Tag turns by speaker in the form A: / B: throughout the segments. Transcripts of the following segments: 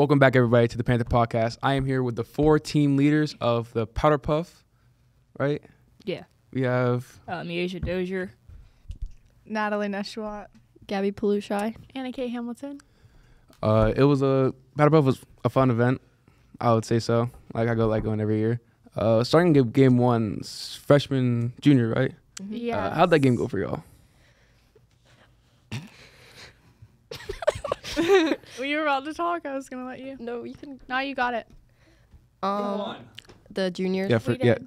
A: Welcome back, everybody, to the Panther Podcast. I am here with the four team leaders of the Powder Puff, right?
B: Yeah.
A: We have
B: Uh, Miasia Dozier.
C: Natalie Neshwat.
D: Gabby Pelushai.
C: Anna K. Hamilton.
A: uh, it was a Powder Puff was a fun event. I would say so. Like I go like going every year. Uh, starting game, game one, freshman, junior, right?
C: Yeah.
A: Uh, how'd that game go for y'all?
C: Well, you were about to talk. I was gonna let you.
D: No, you can.
C: Now you got it.
D: Um, the juniors.
A: Yeah, for,
C: we
A: yeah,
C: did.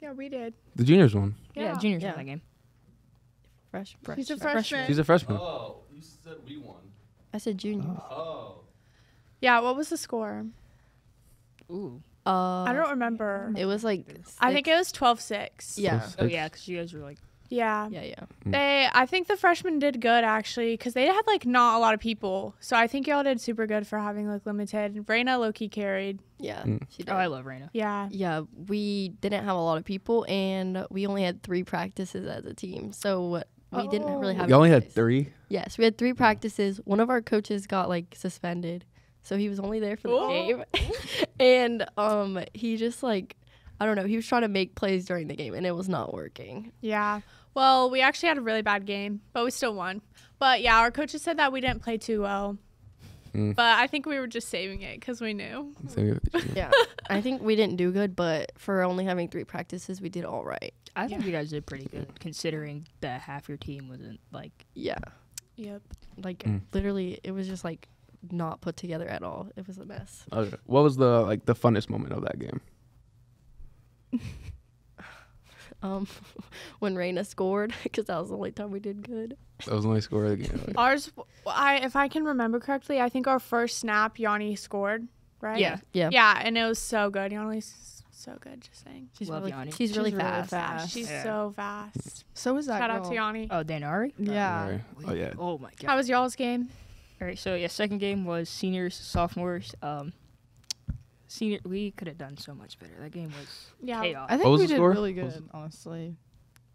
C: Yeah, we did.
A: the juniors won.
B: Yeah, juniors
D: Yeah.
B: won that game.
D: Fresh. fresh
C: He's a
D: fresh.
C: freshman.
A: She's a freshman.
E: Oh, you said we won.
D: I said juniors.
E: Oh.
C: Yeah. What was the score?
B: Ooh.
D: Uh,
C: I don't remember.
D: It was like.
C: I think it was 12-6.
D: Yeah.
A: Six.
B: Oh yeah, because you guys were like,
C: Yeah.
D: Yeah, yeah.
C: They. I think the freshmen did good actually, because they had like not a lot of people. So I think y'all did super good for having like limited. Raina Loki carried.
D: Yeah.
A: Mm.
D: She did.
B: oh, I love Raina.
C: Yeah.
D: yeah, we didn't have a lot of people, and we only had three practices as a team, so we didn't really
C: Oh.
D: have.
A: You only had three.
D: Yes, we had three practices. One of our coaches got like suspended, so he was only there for the
C: Ooh.
D: game, and um, he just like, I don't know, he was trying to make plays during the game, and it was not working.
C: Yeah. Well, we actually had a really bad game, but we still won. But yeah, our coaches said that we didn't play too well.
A: Mm.
C: But I think we were just saving it because we knew.
D: Yeah, I think we didn't do good, but for only having three practices, we did all right.
B: I think you guys did pretty good considering that half your team wasn't like.
D: Yeah,
C: Yep.
D: like
A: Mm.
D: literally, it was just like not put together at all. It was a mess.
A: okay. What was the like the funnest moment of that game?
D: Um, when Reina scored, because that was the only time we did good.
A: That was the only score of the game. right?
C: Ours, I if I can remember correctly, I think our first snap, Yanni scored, right?
B: Yeah.
D: Yeah,
C: Yeah, and it was so good. Yanni's so good. Just saying.
D: she's
B: Love
D: really,
B: Yanni.
D: she's really
C: She's really
D: fast.
C: fast. She's
B: Yeah.
C: so fast. So is that Shout out to. Yanni.
B: Oh, Danari.
E: Yeah.
A: Right. Oh yeah.
B: Oh my god.
C: How was y'all's game?
B: All right, so yeah, second game was seniors, sophomores. Um, senior, we could have done so much better. That game was
C: Yeah.
B: chaos.
E: I think
A: What was
E: we
A: the
E: did
A: score?
E: really
A: What was
E: good, honestly.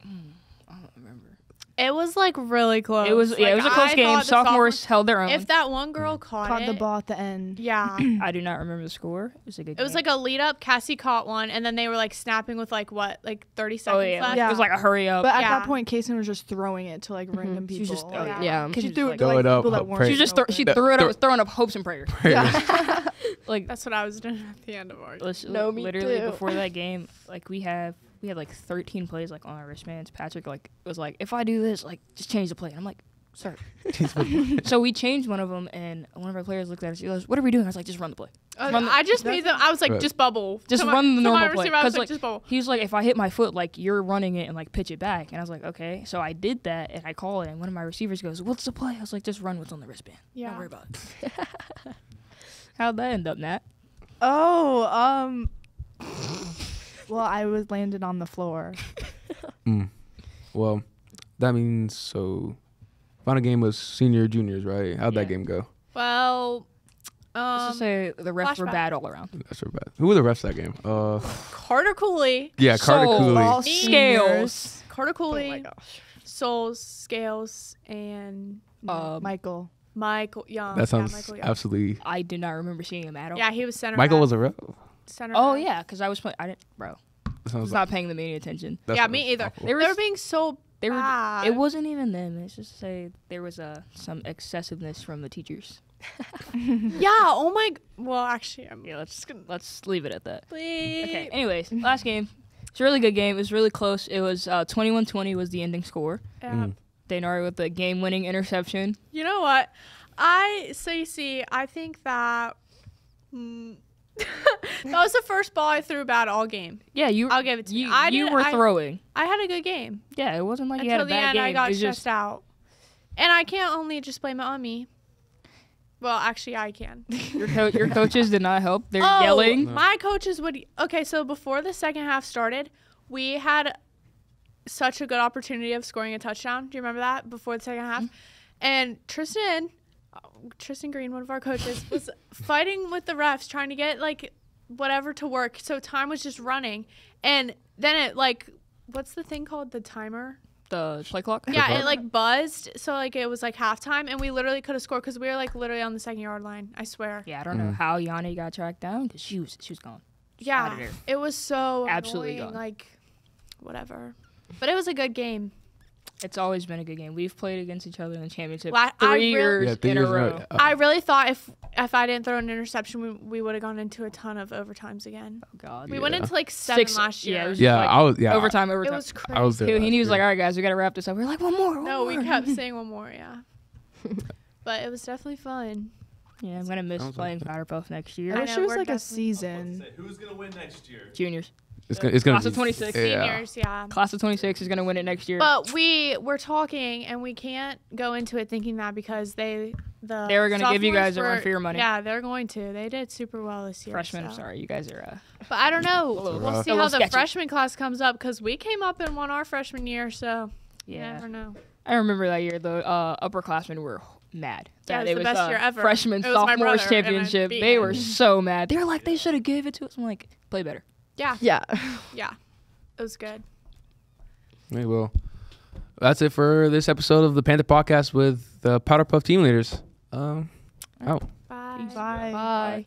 B: Mm, I don't remember.
C: It was like really close.
B: It was yeah, it was a close
C: I
B: game.
C: thought the
B: Sophomores held their own.
C: If that one girl caught,
E: Caught
C: it,
E: the ball at the end.
C: Yeah.
B: I do not remember the score. It was a good.
C: It was like a lead up. Cassie caught one, and then they were like snapping with like what, like thirty seconds
B: oh yeah,
C: left.
E: Yeah.
B: it was like a hurry up.
E: But at
C: Yeah.
E: that point, Kason was just throwing it to like mm-hmm.
D: random
E: people.
D: was just-
B: oh,
C: yeah.
D: Yeah,
E: She
B: She
E: threw it
B: like,
E: to like
A: it up,
E: people that weren't.
B: she just thro- she threw it.
A: throw-
B: I was throwing up hopes and prayers.
E: Yeah.
B: like
C: That's what I was doing at the end of ours.
B: Let's-
D: No, me
B: literally
D: too.
B: before that game, like we have we had like 13 plays like on our wristbands. Patrick like was like, if I do this, like just change the play. And I'm like, sir. so we changed one of them, and one of our players looked at us. He goes, "What are we doing?" I was like, "Just run the play."
C: Uh,
B: Run the-
C: I just made them. I was like,
A: Right.
C: just bubble.
B: Just
C: To my-
B: run the normal play,
C: receiver, I was
B: 'cause,
C: like,
B: like,
C: just bubble.
B: He was like, "If I hit my foot, like you're running it and like pitch it back." And I was like, "Okay." So I did that, and I call it, and one of my receivers goes, "What's the play?" I was like, "Just run what's on the wristband.
C: Yeah.
B: Don't worry about it." How'd that end up, Nat?
E: oh, um. Well, I was landed on the floor.
A: Mm. Well, that means so. Final game was senior juniors, right? How'd
B: Yeah.
A: that game go?
C: Well,
B: Let's
C: um,
B: just say the refs were bad all around.
A: That's so bad. Who were the refs that game? Uh,
C: Carter Cooley,
A: yeah, Carter
B: So-
A: Cooley.
E: All
C: Me.
E: seniors.
C: Carter
D: Oh my
C: Cooley,
D: gosh.
C: Souls, Scales, and
B: Um,
E: Michael.
C: Michael Young.
A: That
C: yeah,
A: sounds
C: Michael Young.
A: absolutely.
B: I do not remember seeing him at all.
C: Yeah, he was center.
A: Michael
C: back.
A: was a ref.
C: center.
B: Oh
C: back.
B: yeah, because I was playing. I didn't, bro.
A: That
B: I
A: sounds
B: was not paying them any attention.
C: Yeah, me either.
A: awful.
B: They were,
C: They were being so
B: they were.
C: bad.
B: It wasn't even them. It's just to say there was uh, some excessiveness from the teachers.
C: Yeah. Oh my. g- Well, actually, I'm.
B: Yeah, let's let's leave it at that.
C: Please.
B: Okay. Anyways, last game. It's a really good game. It was really close. It was uh, 21-20 was the ending score.
C: Yeah.
A: Mm.
B: Dainari with the game-winning interception.
C: You know what? I so you see, I think that mm, that was the first ball I threw bad all game.
B: Yeah, you.
C: I'll give it to
B: you.
C: you. I
B: you were
C: I-
B: throwing.
C: I had a good game
B: Yeah, it wasn't like
C: until the end.
B: game.
C: I got
B: it was
C: stressed
B: just
C: out, and I can't only just blame it on me. Well, actually, I can.
B: your co- your coaches did not help. They're
C: oh,
B: yelling.
C: My coaches would. Okay, so before the second half started, we had such a good opportunity of scoring a touchdown. Do you remember that before the second half? And Tristan, uh, Tristan Green, one of our coaches, was fighting with the refs, trying to get like whatever to work. So time was just running, and then it like, what's the thing called? The timer.
B: The play clock.
C: Yeah,
A: clock?
C: it like buzzed, so like it was like halftime, and we literally could have scored because we were like literally on the second yard line. I swear.
B: Yeah, I don't know
A: Mm.
B: how Yanni got tracked down because she was she was gone.
C: Yeah, it was so
B: Absolutely
C: annoying,
B: gone.
C: like whatever. But it was a good game.
B: It's always been a good game. We've played against each other in the championship
C: La- I
B: three
C: really-
B: years
A: Yeah, three
B: in
A: years
B: a
A: in a
B: row.
A: row. Uh,
C: I really thought if if I didn't throw an interception, we, we would have gone into a ton of overtimes again.
B: Oh God.
C: We went into like seven
B: Six-
C: last year.
B: yeah, it was-
A: Yeah,
B: like,
A: I was. Yeah,
B: overtime,
C: it was crazy.
A: I was there.
B: he,
A: last
B: he was like, "All right, guys, we gotta wrap this up." We are like, "One more." One
C: no, we kept saying one more. Yeah, but it was definitely fun.
B: Yeah, I'm gonna miss playing
A: like-
B: Powerpuff next year.
C: I
E: wish
C: know,
E: it was like a season.
F: Who's gonna win next year?
B: Juniors.
A: It's gonna. It's gonna
B: Class
A: be
B: of 26.
A: Yeah.
C: Seniors, yeah.
B: Class of 26 is gonna win it next year.
C: But we were talking, and we can't go into it thinking that because they the
B: They were gonna give you
C: sophomores
B: guys a run for your money.
C: Yeah, they're going to. They did super well this year.
B: Freshmen, I'm
C: so.
B: sorry, you guys are. Uh,
C: But I don't know.
B: little
C: We'll see how
B: little
C: the
B: sketchy.
C: freshman class comes up because we came up and won our freshman year. So you
B: yeah,
C: never know.
B: I remember that year. The uh, upperclassmen were mad.
C: Yeah,
B: that
C: it was the best
B: uh,
C: year ever.
B: Freshman
C: It was my
B: sophomores
C: brother,
B: championship. They were so mad. They were like, they should have gave it to us. I'm like, play better.
C: Yeah,
D: Yeah.
C: yeah, it was good.
A: We will. That's it for this episode of the Panther Podcast with the Powder Puff team leaders. Um, out.
C: Bye.
E: Bye.
B: Bye.